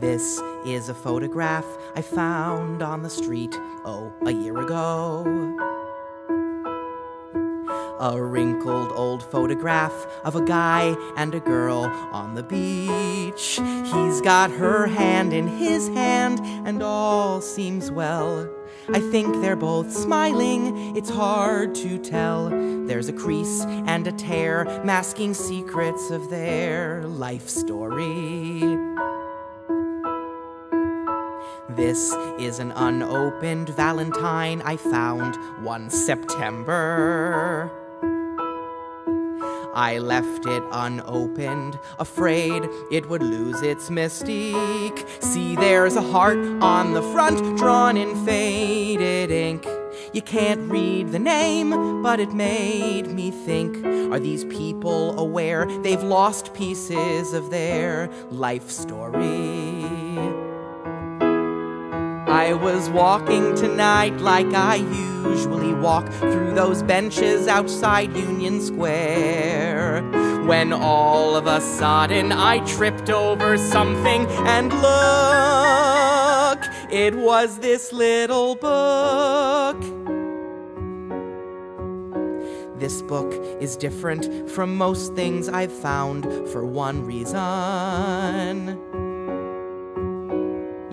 This is a photograph I found on the street, oh, a year ago. A wrinkled old photograph of a guy and a girl on the beach. He's got her hand in his hand, and all seems well. I think they're both smiling, it's hard to tell. There's a crease and a tear masking secrets of their life story. This is an unopened Valentine I found one September. I left it unopened, afraid it would lose its mystique. See, there's a heart on the front, drawn in faded ink. You can't read the name, but it made me think Are these people aware they've lost pieces of their life story? I was walking tonight like I usually walk through those benches outside Union Square. When all of a sudden I tripped over something and look, it was this little book. This book is different from most things I've found for one reason.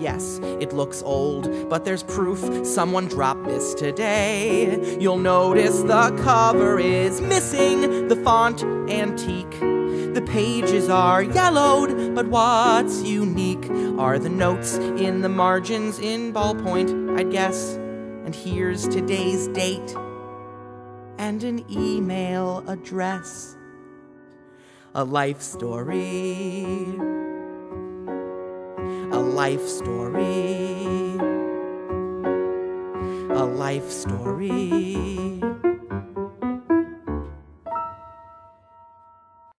Yes, it looks old, but there's proof someone dropped this today. You'll notice the cover is missing, the font antique. The pages are yellowed, but what's unique are the notes in the margins in ballpoint, I'd guess. And here's today's date and an email address. A life story life story, a life story.